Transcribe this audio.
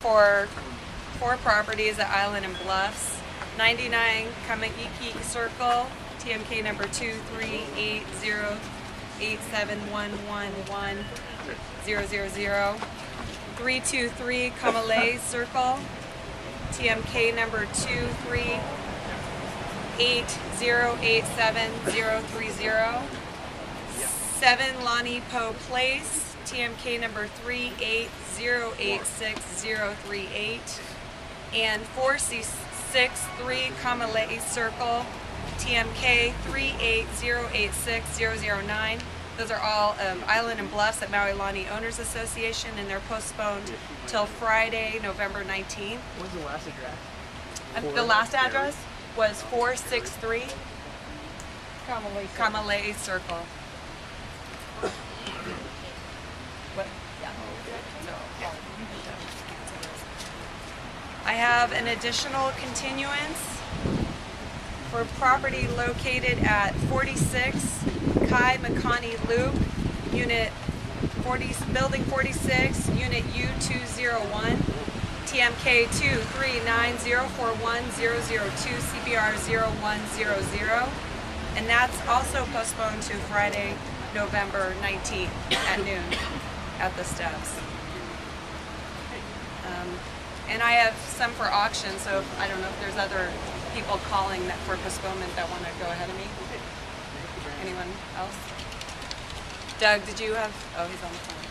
for four properties at Island and Bluffs. 99 Kamaiki Circle, TMK number 2380871111000. 323 Kamalei Circle, TMK number 238087030. 7 Lonnie Poe Place, TMK number 3808638. And 4C63 Kamalei Circle, TMK 380860009. Those are all um, Island and Bluffs at Maui Lani Owners Association, and they're postponed till Friday, November 19th. What was the last address? Uh, The last address was 463 Kamalei. Kamalei Circle. What? I have an additional continuance for property located at 46 Kai Makani Loop, Unit 40, Building 46, Unit U201, TMK 239041002, CBR 0100, and that's also postponed to Friday, November 19th at noon at the steps. Um, and I have some for auction, so if, I don't know if there's other people calling that for postponement that want to go ahead of me. Anyone else? Doug, did you have? Oh, he's on the phone.